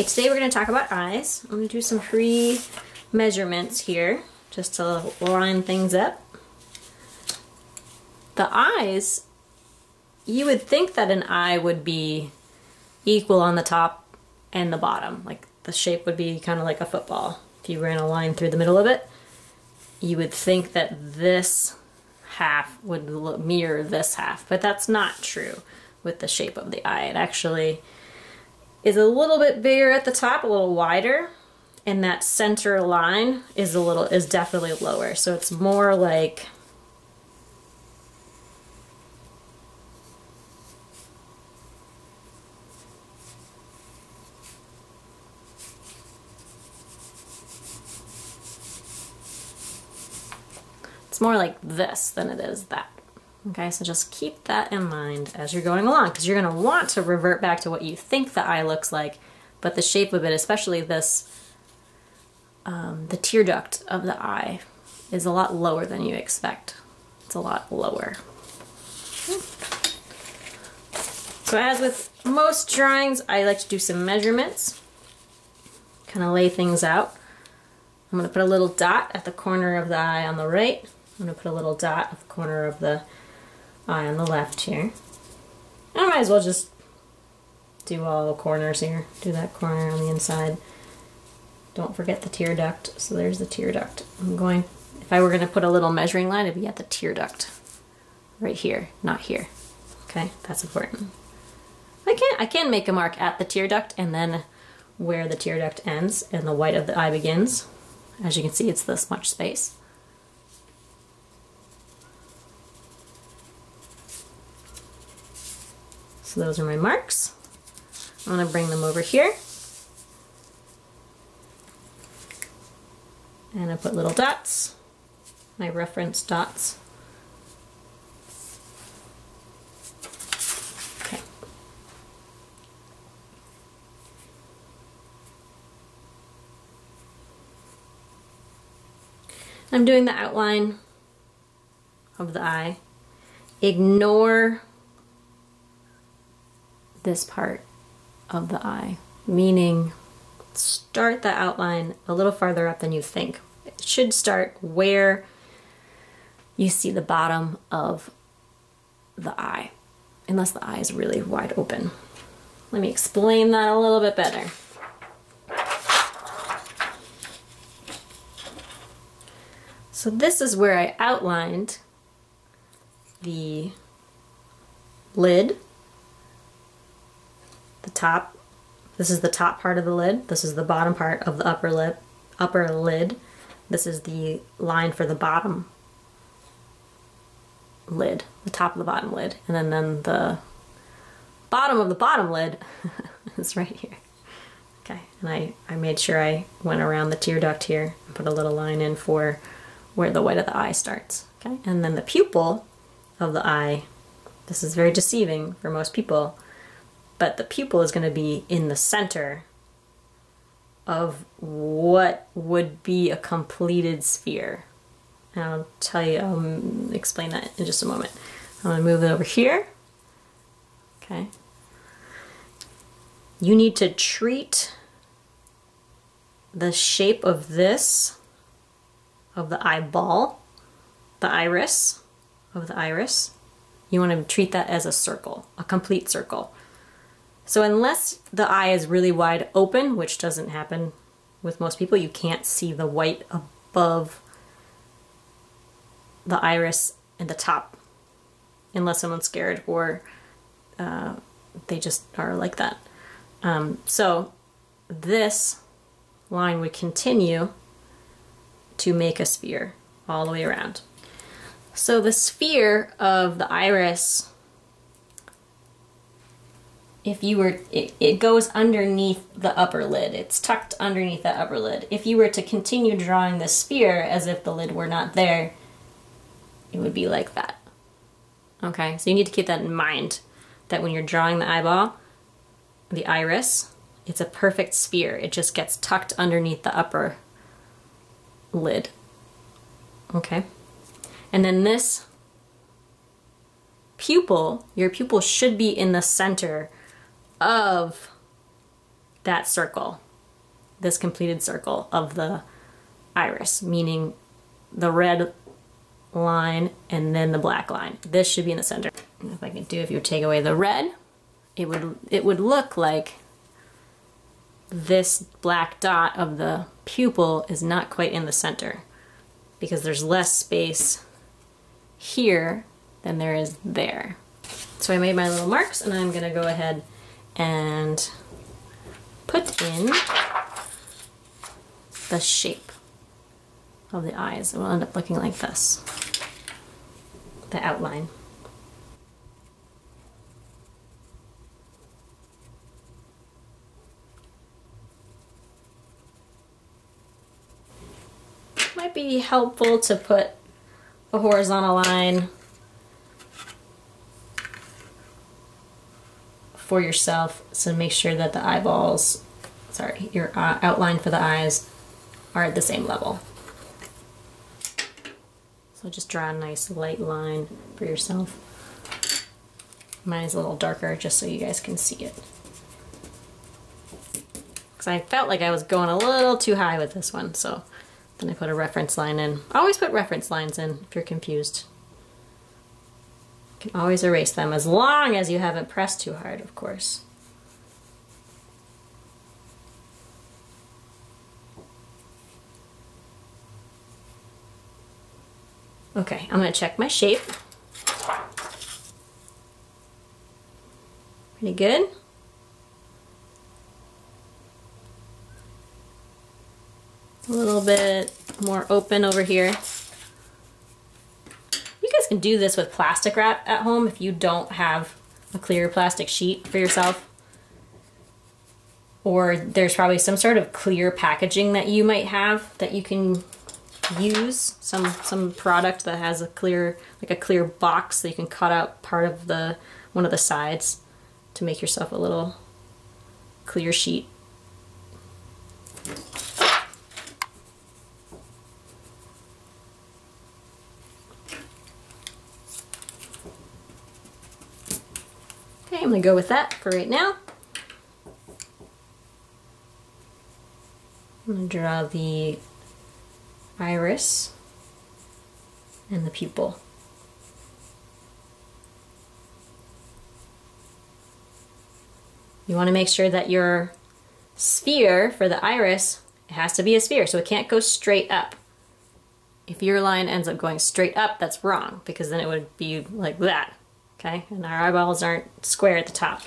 Okay, today we're going to talk about eyes. I'm going to do some free measurements here just to line things up. The eyes, you would think that an eye would be equal on the top and the bottom. Like the shape would be kind of like a football. If you ran a line through the middle of it, you would think that this half would mirror this half, but that's not true with the shape of the eye. It actually is a little bit bigger at the top, a little wider, and that center line is a little is definitely lower. So it's more like It's more like this than it is that. Okay, so just keep that in mind as you're going along because you're going to want to revert back to what you think the eye looks like, but the shape of it, especially this, um, the tear duct of the eye is a lot lower than you expect. It's a lot lower. So as with most drawings, I like to do some measurements, kind of lay things out. I'm going to put a little dot at the corner of the eye on the right I'm going to put a little dot at the corner of the eye on the left here. I might as well just do all the corners here. Do that corner on the inside. Don't forget the tear duct. So there's the tear duct. I'm going, if I were going to put a little measuring line, it'd be at the tear duct. Right here, not here. Okay, that's important. I can I can make a mark at the tear duct and then where the tear duct ends and the white of the eye begins. As you can see, it's this much space. So those are my marks. I'm going to bring them over here. And I put little dots, my reference dots. Okay. I'm doing the outline of the eye. Ignore this part of the eye, meaning start the outline a little farther up than you think. It should start where you see the bottom of the eye, unless the eye is really wide open. Let me explain that a little bit better. So this is where I outlined the lid the top. This is the top part of the lid. This is the bottom part of the upper lip, Upper lid. This is the line for the bottom lid, the top of the bottom lid, and then then the bottom of the bottom lid is right here. Okay, and I, I made sure I went around the tear duct here and put a little line in for where the white of the eye starts. Okay, and then the pupil of the eye, this is very deceiving for most people, but the pupil is going to be in the center of what would be a completed sphere. And I'll tell you, I'll explain that in just a moment. I'm going to move it over here. Okay. You need to treat the shape of this, of the eyeball, the iris, of the iris. You want to treat that as a circle, a complete circle. So unless the eye is really wide open, which doesn't happen with most people, you can't see the white above the iris in the top unless someone's scared or uh, they just are like that. Um, so this line would continue to make a sphere all the way around. So the sphere of the iris if you were, it, it goes underneath the upper lid. It's tucked underneath the upper lid. If you were to continue drawing the sphere as if the lid were not there, it would be like that. Okay, so you need to keep that in mind, that when you're drawing the eyeball, the iris, it's a perfect sphere. It just gets tucked underneath the upper lid. Okay, and then this pupil, your pupil should be in the center of that circle, this completed circle of the iris, meaning the red line and then the black line. This should be in the center. If I can do, if you take away the red, it would it would look like this black dot of the pupil is not quite in the center because there's less space here than there is there. So I made my little marks and I'm gonna go ahead and put in the shape of the eyes. It will end up looking like this, the outline. Might be helpful to put a horizontal line for yourself so make sure that the eyeballs, sorry, your uh, outline for the eyes are at the same level. So just draw a nice light line for yourself. Mine's a little darker just so you guys can see it. Because I felt like I was going a little too high with this one, so then I put a reference line in. I Always put reference lines in if you're confused. You can always erase them as long as you haven't pressed too hard, of course. Okay, I'm gonna check my shape. Pretty good. A little bit more open over here. Can do this with plastic wrap at home if you don't have a clear plastic sheet for yourself. Or there's probably some sort of clear packaging that you might have that you can use some some product that has a clear like a clear box that you can cut out part of the one of the sides to make yourself a little clear sheet. Gonna go with that for right now. I'm gonna draw the iris, and the pupil. You want to make sure that your sphere for the iris, it has to be a sphere, so it can't go straight up. If your line ends up going straight up, that's wrong, because then it would be like that, okay? And our eyeballs aren't square at the top.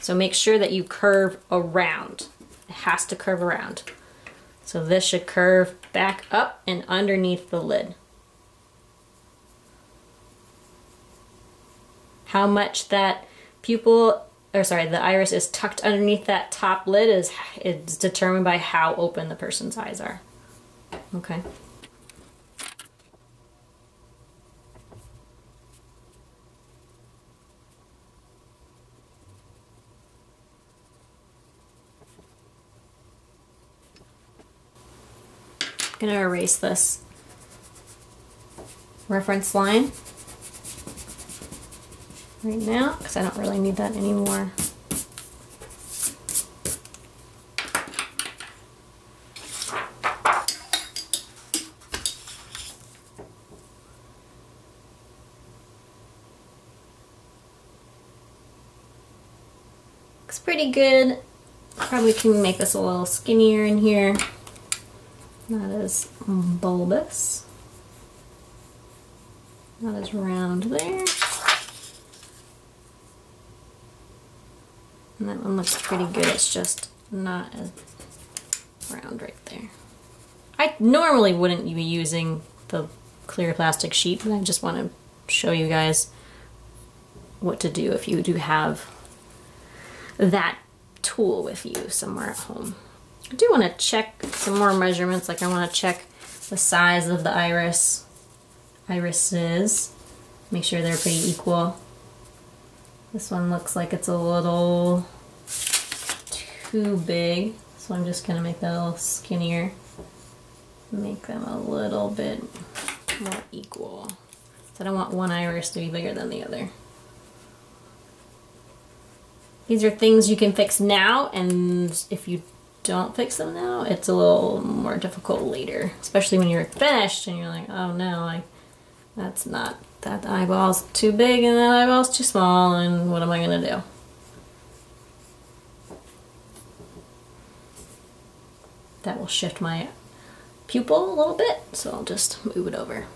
So make sure that you curve around. It has to curve around. So this should curve back up and underneath the lid. How much that pupil, or sorry, the iris is tucked underneath that top lid is, is determined by how open the person's eyes are. Okay. I'm gonna erase this reference line right now because I don't really need that anymore. Looks pretty good. Probably can make this a little skinnier in here. Not as um, bulbous. Not as round there. And that one looks pretty good. It's just not as round right there. I normally wouldn't be using the clear plastic sheet, but I just want to show you guys what to do if you do have that tool with you somewhere at home. I do want to check some more measurements, like I want to check the size of the iris, irises, make sure they're pretty equal. This one looks like it's a little too big, so I'm just going to make that a little skinnier, make them a little bit more equal. So I don't want one iris to be bigger than the other. these are things you can fix now, and if you don't fix them now, it's a little more difficult later, especially when you're finished and you're like, oh no, like that's not, that eyeball's too big and that eyeball's too small, and what am I gonna do? That will shift my pupil a little bit, so I'll just move it over.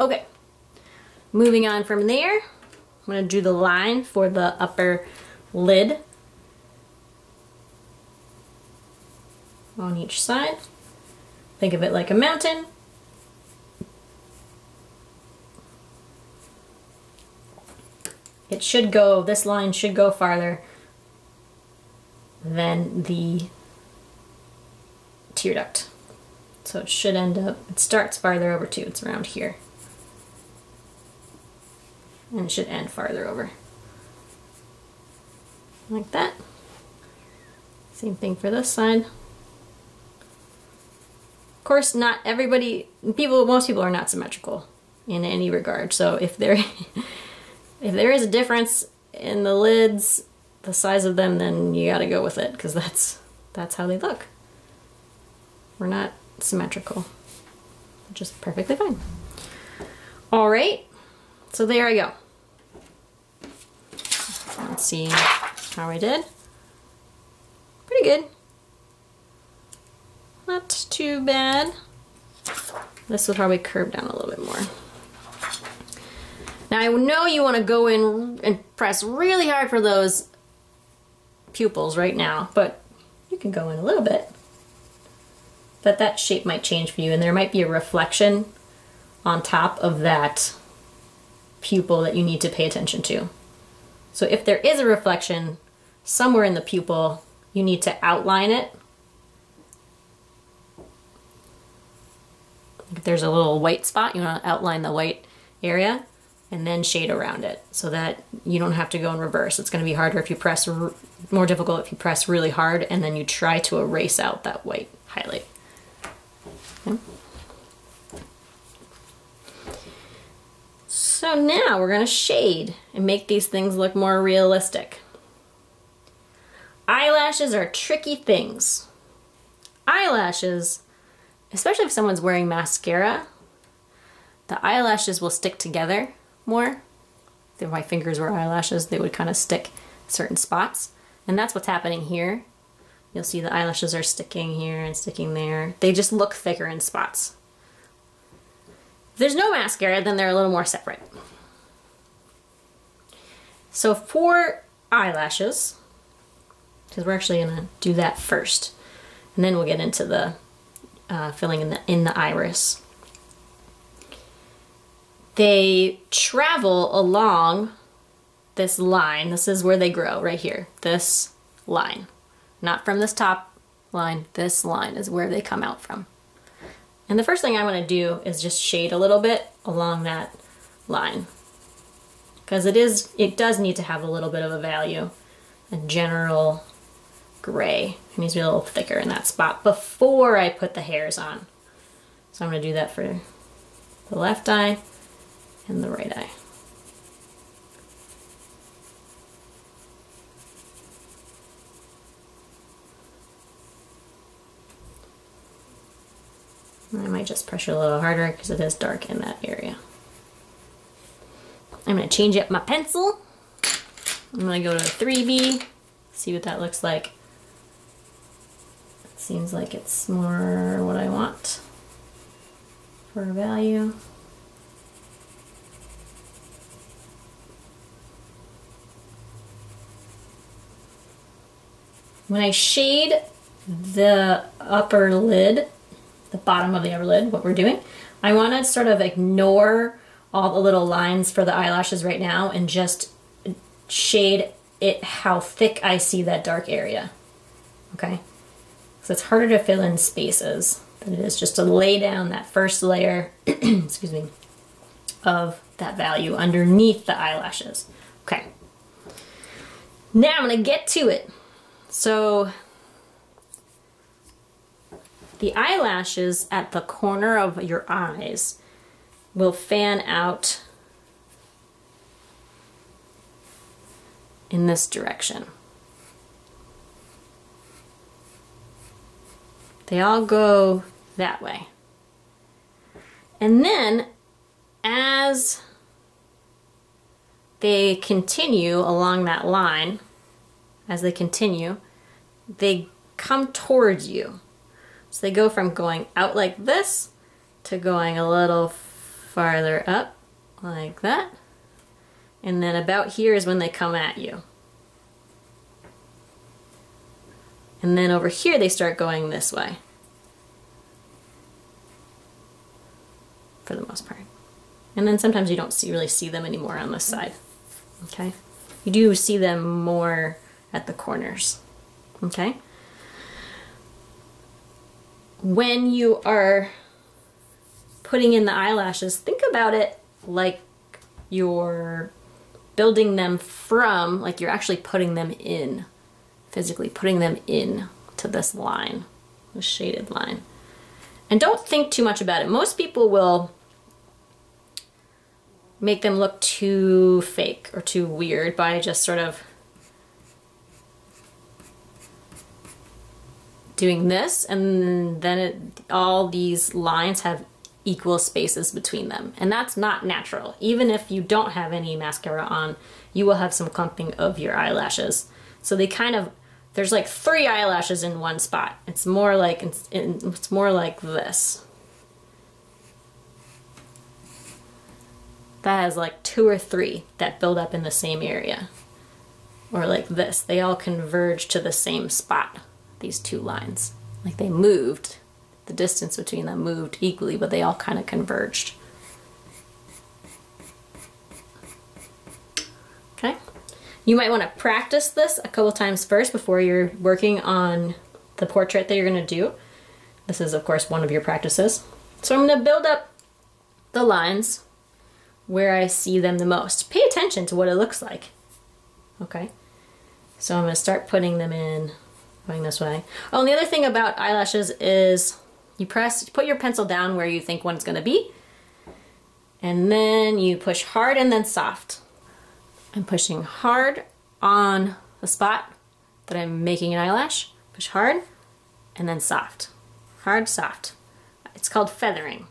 Okay, moving on from there, I'm gonna do the line for the upper lid on each side. Think of it like a mountain. It should go, this line should go farther than the tear duct. So it should end up, it starts farther over too, it's around here. And it should end farther over. Like that. Same thing for this side course, not everybody, people, most people are not symmetrical in any regard. So if there, if there is a difference in the lids, the size of them, then you got to go with it because that's that's how they look. We're not symmetrical, which is perfectly fine. All right, so there I go. Let's see how I did. Pretty good. Not too bad. This will probably curve down a little bit more. Now I know you want to go in and press really hard for those pupils right now, but you can go in a little bit. But that shape might change for you and there might be a reflection on top of that pupil that you need to pay attention to. So if there is a reflection somewhere in the pupil, you need to outline it there's a little white spot, you want to outline the white area and then shade around it so that you don't have to go in reverse. It's going to be harder if you press, more difficult if you press really hard and then you try to erase out that white highlight. So now we're going to shade and make these things look more realistic. Eyelashes are tricky things. Eyelashes especially if someone's wearing mascara, the eyelashes will stick together more. If my fingers were eyelashes, they would kind of stick certain spots. And that's what's happening here. You'll see the eyelashes are sticking here and sticking there. They just look thicker in spots. If there's no mascara, then they're a little more separate. So for eyelashes, because we're actually gonna do that first, and then we'll get into the uh, filling in the, in the iris. They travel along this line. This is where they grow, right here. This line. Not from this top line, this line is where they come out from. And the first thing I want to do is just shade a little bit along that line. Because it is, it does need to have a little bit of a value, a general gray. It needs to be a little thicker in that spot before I put the hairs on. So I'm going to do that for the left eye and the right eye. I might just pressure a little harder because it is dark in that area. I'm going to change up my pencil. I'm going to go to 3B, see what that looks like. Seems like it's more what I want for value. When I shade the upper lid, the bottom of the upper lid, what we're doing, I want to sort of ignore all the little lines for the eyelashes right now and just shade it how thick I see that dark area. Okay? So it's harder to fill in spaces than it is just to lay down that first layer, excuse me, of that value underneath the eyelashes. Okay. Now I'm to get to it. So the eyelashes at the corner of your eyes will fan out in this direction. They all go that way. And then as they continue along that line, as they continue, they come towards you. So they go from going out like this to going a little farther up like that. And then about here is when they come at you. And then over here they start going this way. For the most part. And then sometimes you don't see really see them anymore on this side. Okay? You do see them more at the corners. Okay? When you are putting in the eyelashes, think about it like you're building them from, like you're actually putting them in, physically putting them in to this line, the shaded line. And don't think too much about it. Most people will make them look too fake or too weird by just sort of doing this and then it, all these lines have equal spaces between them and that's not natural even if you don't have any mascara on you will have some clumping of your eyelashes so they kind of there's like three eyelashes in one spot it's more like it's, it's more like this that has like two or three that build up in the same area. Or like this, they all converge to the same spot, these two lines. Like they moved, the distance between them moved equally, but they all kind of converged. Okay, you might want to practice this a couple times first before you're working on the portrait that you're going to do. This is, of course, one of your practices. So I'm going to build up the lines where I see them the most. Pay attention to what it looks like. Okay. So I'm going to start putting them in, going this way. Oh, and the other thing about eyelashes is you press, put your pencil down where you think one's going to be. And then you push hard and then soft. I'm pushing hard on the spot that I'm making an eyelash. Push hard and then soft. Hard, soft. It's called feathering.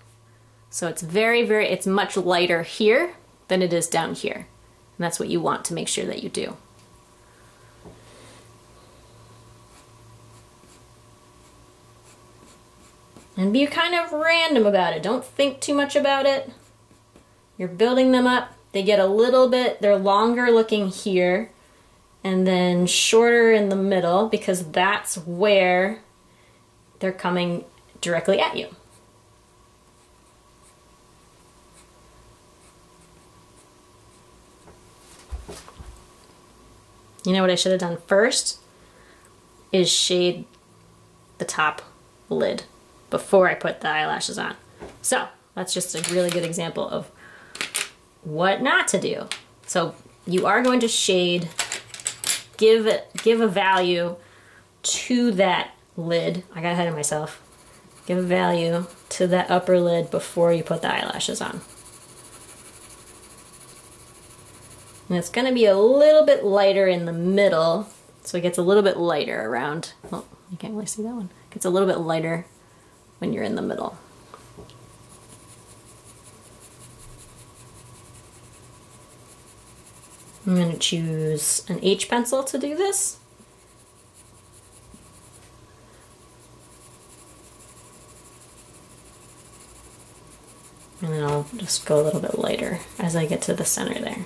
So it's very, very, it's much lighter here than it is down here. And that's what you want to make sure that you do. And be kind of random about it. Don't think too much about it. You're building them up. They get a little bit, they're longer looking here and then shorter in the middle because that's where they're coming directly at you. You know what I should have done first? Is shade the top lid before I put the eyelashes on. So that's just a really good example of what not to do. So you are going to shade, give give a value to that lid. I got ahead of myself. Give a value to that upper lid before you put the eyelashes on. And it's going to be a little bit lighter in the middle, so it gets a little bit lighter around, oh, you can't really see that one. It gets a little bit lighter when you're in the middle. I'm going to choose an H pencil to do this. And then I'll just go a little bit lighter as I get to the center there.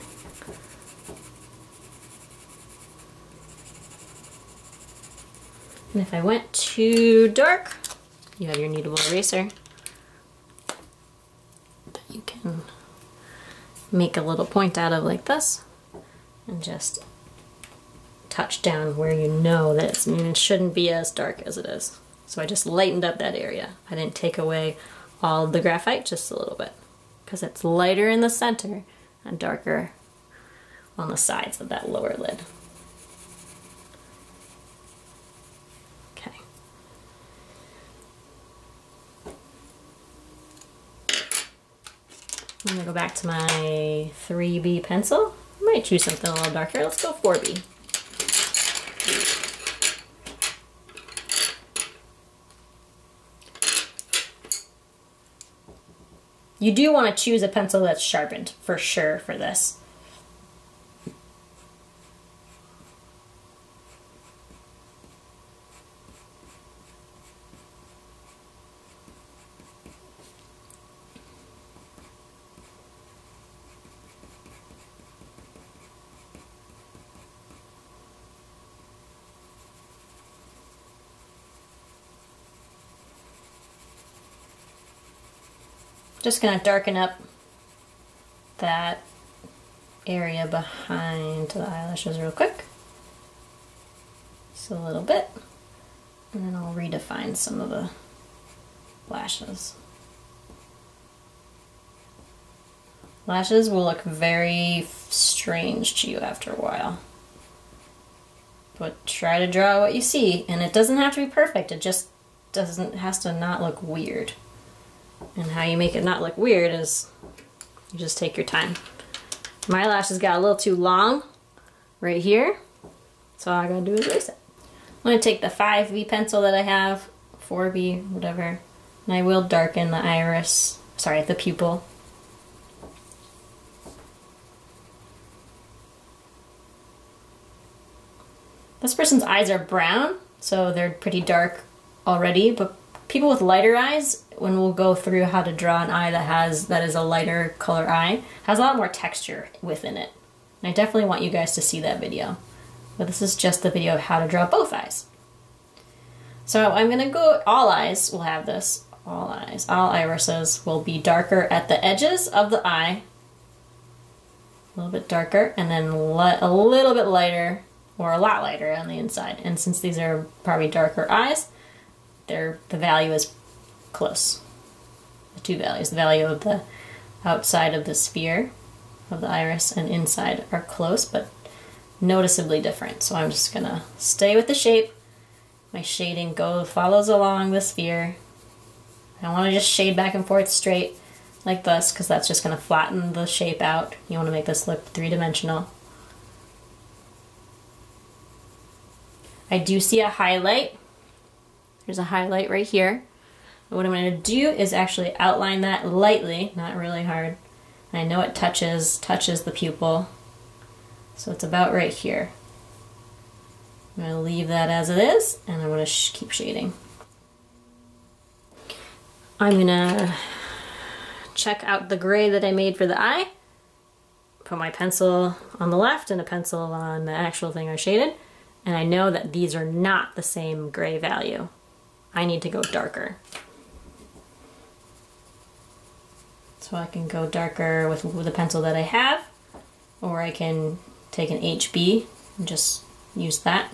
And if I went too dark, you have your kneadable eraser that you can make a little point out of like this and just touch down where you know that it shouldn't be as dark as it is. So I just lightened up that area. I didn't take away all the graphite, just a little bit because it's lighter in the center and darker on the sides of that lower lid. Okay. I'm gonna go back to my 3B pencil. I might choose something a little darker. Let's go 4B. You do want to choose a pencil that's sharpened for sure for this. Just gonna darken up that area behind the eyelashes real quick. Just a little bit. And then I'll redefine some of the lashes. Lashes will look very strange to you after a while. But try to draw what you see, and it doesn't have to be perfect, it just doesn't has to not look weird. And how you make it not look weird is you just take your time. My lashes got a little too long right here. So all I gotta do is erase it. I'm gonna take the 5B pencil that I have, 4B, whatever, and I will darken the iris, sorry, the pupil. This person's eyes are brown, so they're pretty dark already, but people with lighter eyes, when we'll go through how to draw an eye that has that is a lighter color eye, has a lot more texture within it. And I definitely want you guys to see that video. But this is just the video of how to draw both eyes. So I'm gonna go, all eyes will have this, all eyes, all irises will be darker at the edges of the eye, a little bit darker, and then a little bit lighter, or a lot lighter on the inside. And since these are probably darker eyes, they're, the value is close. The two values, the value of the outside of the sphere of the iris and inside are close, but noticeably different. So I'm just gonna stay with the shape. My shading go follows along the sphere. I to just shade back and forth straight like this because that's just to flatten the shape out. You want to make this look three-dimensional. I do see a highlight. There's a highlight right here. What I'm going to do is actually outline that lightly, not really hard. I know it touches touches the pupil, so it's about right here. I'm going to leave that as it is, and I'm going to sh keep shading. I'm going to check out the gray that I made for the eye, put my pencil on the left and a pencil on the actual thing I shaded, and I know that these are not the same gray value. I need to go darker. So I can go darker with, the pencil that I have, or I can take an HB and just use that.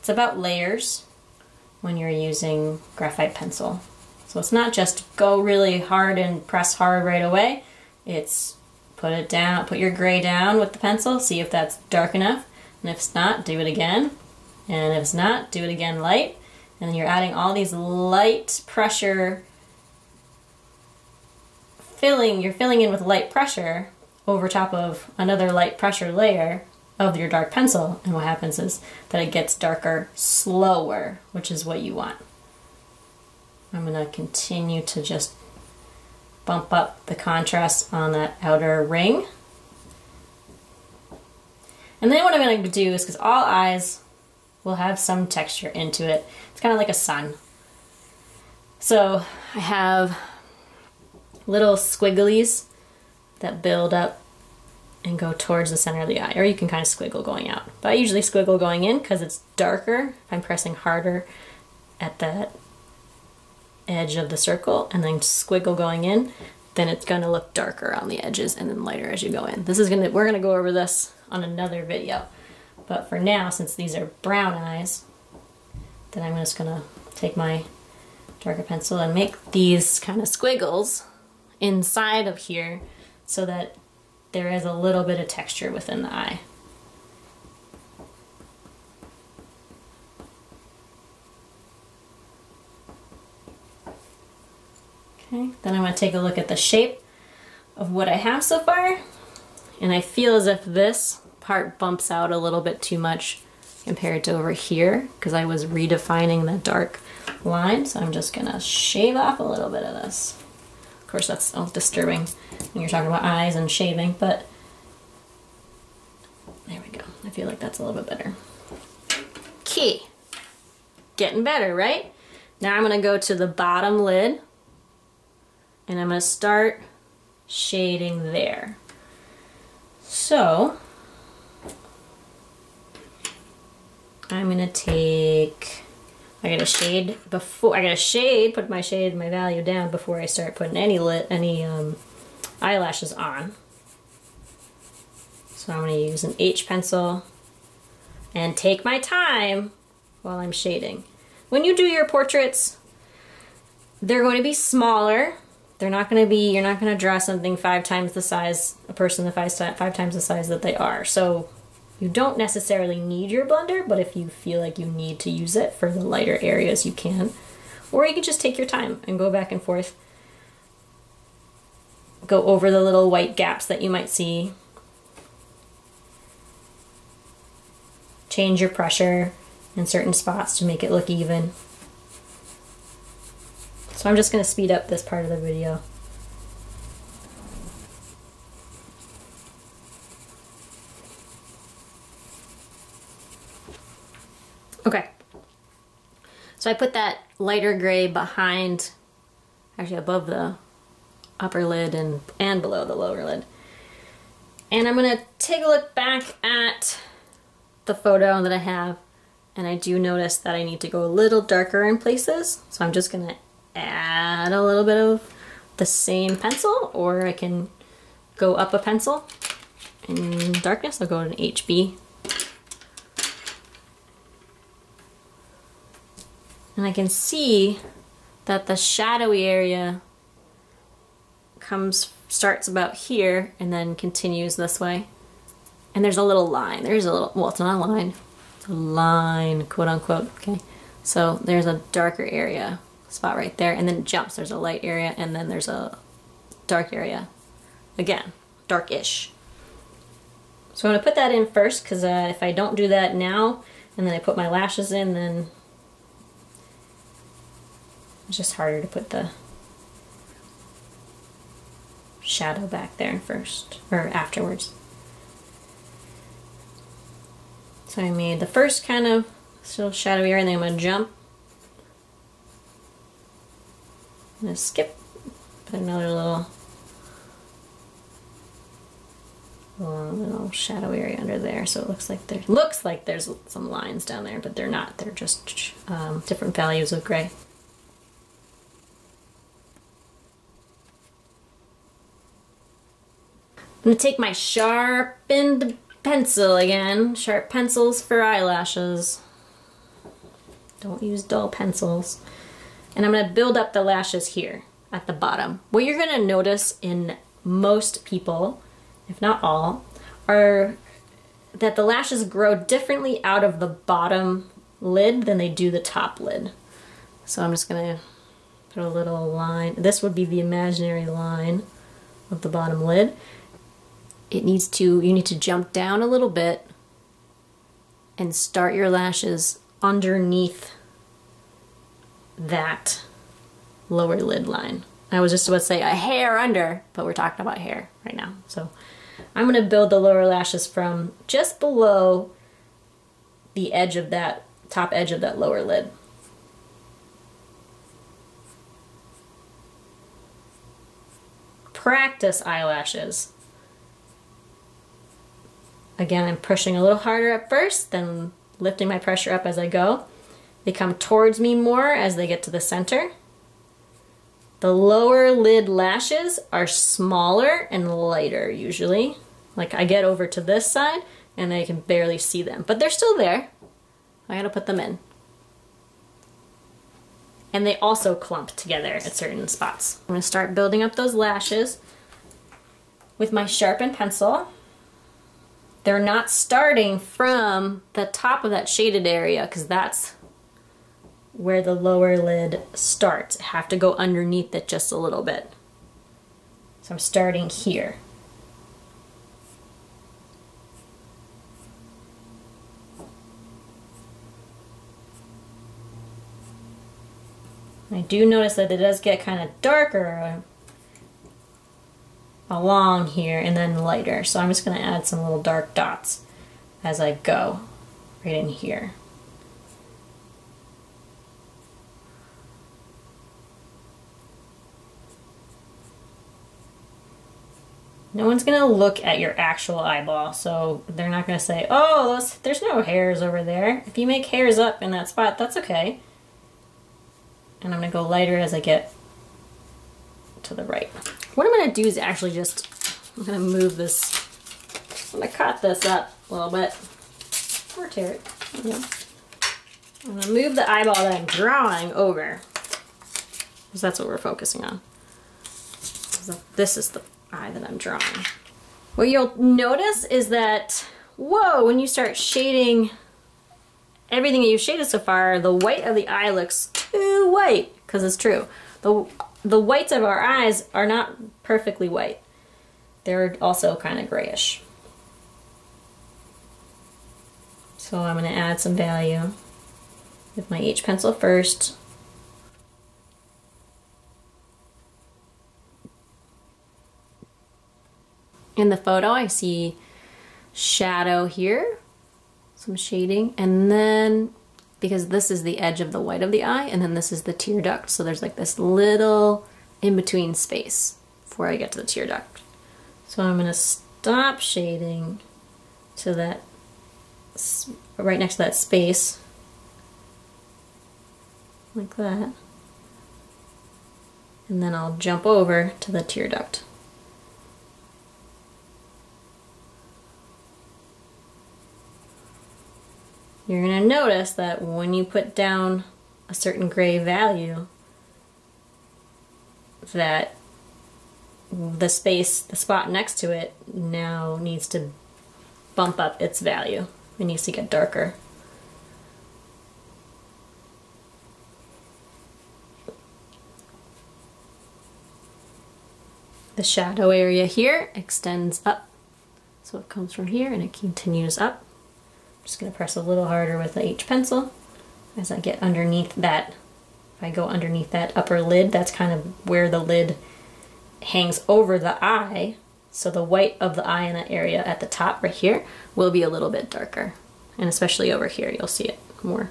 It's about layers when you're using graphite pencil. So it's not just go really hard and press hard right away. It's put it down, put your gray down with the pencil, see if that's dark enough. And if it's not, do it again. And if it's not, do it again light. And then you're adding all these light pressure filling, you're filling in with light pressure over top of another light pressure layer of your dark pencil. And what happens is that it gets darker slower, which is what you want. I'm to continue to just bump up the contrast on that outer ring. And then what I'm to do is, because all eyes will have some texture into it, it's kind of like a sun. So I have little squigglies that build up and go towards the center of the eye, or you can kind of squiggle going out. But I usually squiggle going in because it's darker. I'm pressing harder at that edge of the circle and then squiggle going in, then it's gonna look darker on the edges and then lighter as you go in. This is gonna, we're gonna go over this on another video. But for now, since these are brown eyes, then I'm just gonna take my darker pencil and make these kind of squiggles inside of here so that there is a little bit of texture within the eye. Okay, then I'm to take a look at the shape of what I have so far. And I feel as if this part bumps out a little bit too much compared to over here because I was redefining the dark line. So I'm just gonna shave off a little bit of this. Of course, that's disturbing when you're talking about eyes and shaving, but there we go. I feel like that's a little bit better. Key. Getting better, right? Now I'm gonna go to the bottom lid and I'm gonna start shading there. So, I'm gonna take, I gotta shade before, I gotta shade, put my shade, my value down before I start putting any lit, any um, eyelashes on. So I'm gonna use an H pencil and take my time while I'm shading. When you do your portraits, they're going to be smaller. They're not going to be, you're not going to draw something five times the size, a person the five, five times the size that they are. So you don't necessarily need your blender, but if you feel like you need to use it for the lighter areas, you can. Or you can just take your time and go back and forth. Go over the little white gaps that you might see. Change your pressure in certain spots to make it look even. So I'm just going to speed up this part of the video. Okay. So I put that lighter gray behind, actually above the upper lid and, and below the lower lid. And I'm gonna take a look back at the photo that I have and I do notice that I need to go a little darker in places. So I'm just gonna add a little bit of the same pencil or I can go up a pencil in darkness. I'll go to an HB And I can see that the shadowy area comes, starts about here and then continues this way. And there's a little line. There's a little, well, it's not a line. It's a line, quote unquote, okay? So there's a darker area spot right there and then it jumps. There's a light area and then there's a dark area. Again, darkish. So I'm gonna put that in first because uh, if I don't do that now and then I put my lashes in, then it's just harder to put the shadow back there first, or afterwards. So I made the first kind of still shadowy area, and then I'm going to jump. I'm going to skip, put another little, little, little shadow area under there. So it looks like there looks like there's some lines down there, but they're not. They're just um, different values of gray. I'm gonna take my sharpened pencil again. Sharp pencils for eyelashes. Don't use dull pencils. And I'm gonna build up the lashes here at the bottom. What you're gonna notice in most people, if not all, are that the lashes grow differently out of the bottom lid than they do the top lid. So I'm just gonna put a little line. This would be the imaginary line of the bottom lid it needs to, you need to jump down a little bit and start your lashes underneath that lower lid line. I was just about to say a hair under, but we're talking about hair right now. So I'm gonna build the lower lashes from just below the edge of that, top edge of that lower lid. Practice eyelashes. Again, I'm pushing a little harder at first, then lifting my pressure up as I go. They come towards me more as they get to the center. The lower lid lashes are smaller and lighter usually. Like I get over to this side and I can barely see them, but they're still there. I gotta put them in. And they also clump together at certain spots. I'm gonna start building up those lashes with my sharpened pencil they're not starting from the top of that shaded area because that's where the lower lid starts. I have to go underneath it just a little bit. So I'm starting here. I do notice that it does get kind of darker along here and then lighter. So I'm just going to add some little dark dots as I go right in here. No one's gonna look at your actual eyeball, so they're not gonna say, oh, those, there's no hairs over there. If you make hairs up in that spot, that's okay. And I'm gonna go lighter as I get to the right. What I'm gonna do is actually just, I'm gonna move this, I'm gonna cut this up a little bit, or tear it, yeah. I'm gonna move the eyeball that I'm drawing over, because that's what we're focusing on. This is the eye that I'm drawing. What you'll notice is that, whoa, when you start shading everything that you've shaded so far, the white of the eye looks too white, because it's true. The, the whites of our eyes are not perfectly white. They're also kind of grayish. So I'm going to add some value with my H pencil first. In the photo, I see shadow here, some shading, and then because this is the edge of the white of the eye, and then this is the tear duct, so there's like this little in-between space before I get to the tear duct. So I'm gonna stop shading to that, right next to that space, like that. And then I'll jump over to the tear duct. You're going to notice that when you put down a certain gray value, that the space, the spot next to it now needs to bump up its value. It needs to get darker. The shadow area here extends up. So it comes from here and it continues up just going to press a little harder with the H pencil as I get underneath that. If I go underneath that upper lid, that's kind of where the lid hangs over the eye. So the white of the eye in that area at the top right here will be a little bit darker. And especially over here, you'll see it more.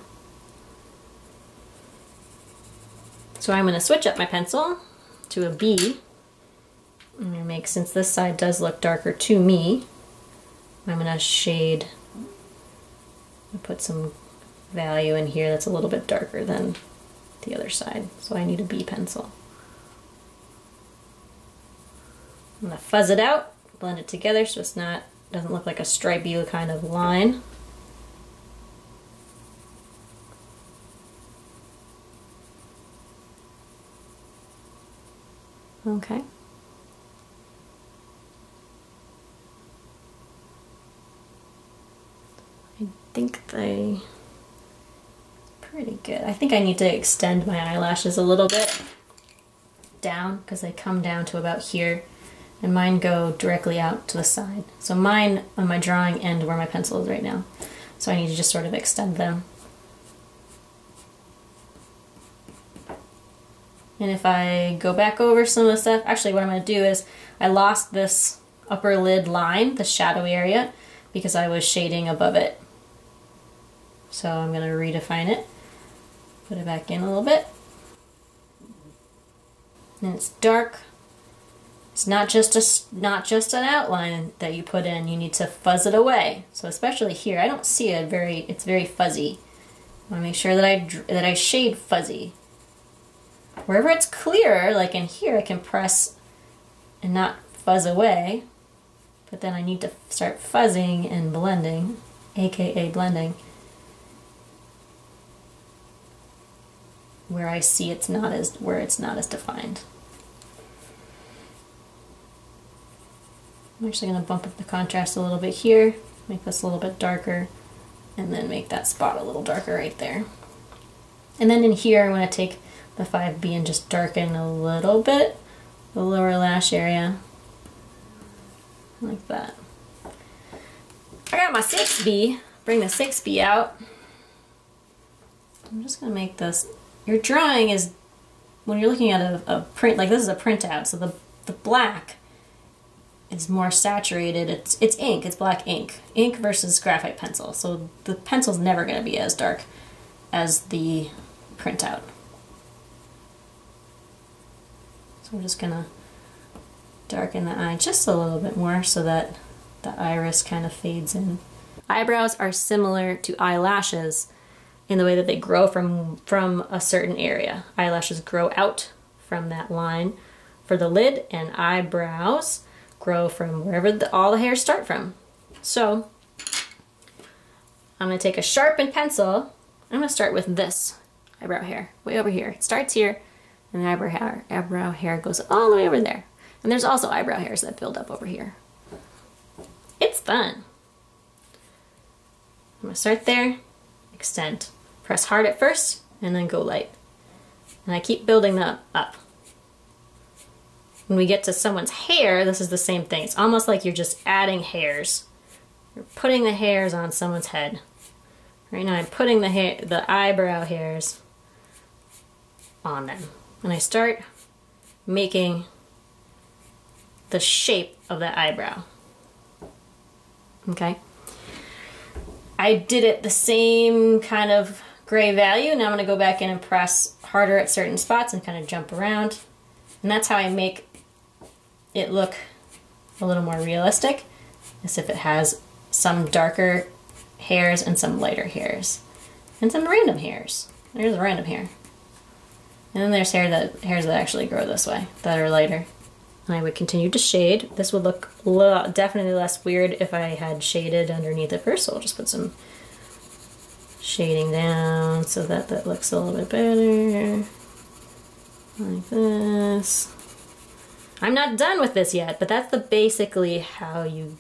So I'm going to switch up my pencil to a B. I'm to make, since this side does look darker to me, I'm going to shade put some value in here that's a little bit darker than the other side. So I need a B pencil. I'm gonna fuzz it out, blend it together so it's not, doesn't look like a stripy kind of line. Okay. Think they pretty good. I think I need to extend my eyelashes a little bit down because they come down to about here and mine go directly out to the side. So mine on my drawing end where my pencil is right now. So I need to just sort of extend them. And if I go back over some of the stuff, actually what I'm going to do is I lost this upper lid line, the shadowy area, because I was shading above it. So I'm going to redefine it, put it back in a little bit. And it's dark. It's not just a not just an outline that you put in. You need to fuzz it away. So especially here, I don't see it very. It's very fuzzy. I want to make sure that I that I shade fuzzy. Wherever it's clear, like in here, I can press and not fuzz away. But then I need to start fuzzing and blending, aka blending. Where I see it's not as where it's not as defined. I'm actually going to bump up the contrast a little bit here, make this a little bit darker, and then make that spot a little darker right there. And then in here I'm going to take the 5B and just darken a little bit the lower lash area, like that. I got my 6B, bring the 6B out. I'm just going to make this your drawing is when you're looking at a, a print, like this is a printout, so the, the black is more saturated. It's, it's ink, it's black ink. Ink versus graphite pencil. So the pencil's never gonna be as dark as the printout. So I'm just gonna darken the eye just a little bit more so that the iris kind of fades in. Eyebrows are similar to eyelashes in the way that they grow from from a certain area. Eyelashes grow out from that line for the lid and eyebrows grow from wherever the, all the hairs start from. So I'm gonna take a sharpened pencil. I'm gonna start with this eyebrow hair, way over here. It starts here and the eyebrow hair, eyebrow hair goes all the way over there. And there's also eyebrow hairs that build up over here. It's fun. I'm gonna start there, extend. Press hard at first, and then go light. And I keep building that up. When we get to someone's hair, this is the same thing. It's almost like you're just adding hairs. You're putting the hairs on someone's head. Right now I'm putting the hair, the eyebrow hairs on them. And I start making the shape of the eyebrow. Okay. I did it the same kind of gray value. Now I'm going to go back in and press harder at certain spots and kind of jump around. And that's how I make it look a little more realistic, as if it has some darker hairs and some lighter hairs. And some random hairs. There's a random hair. And then there's hair that hairs that actually grow this way, that are lighter. And I would continue to shade. This would look definitely less weird if I had shaded underneath it first, so I'll just put some shading down so that that looks a little bit better. Like this. I'm not done with this yet, but that's the basically how you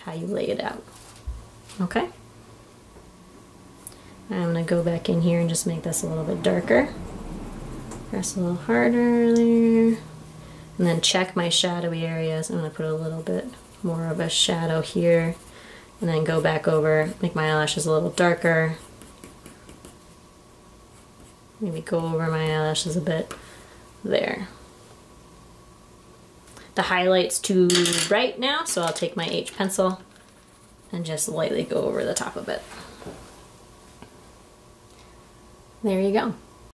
how you lay it out. Okay? I'm gonna go back in here and just make this a little bit darker. Press a little harder there. And then check my shadowy areas. I'm to put a little bit more of a shadow here. And then go back over, make my eyelashes a little darker. Maybe go over my eyelashes a bit there. The highlight's too bright now, so I'll take my H pencil and just lightly go over the top of it. There you go.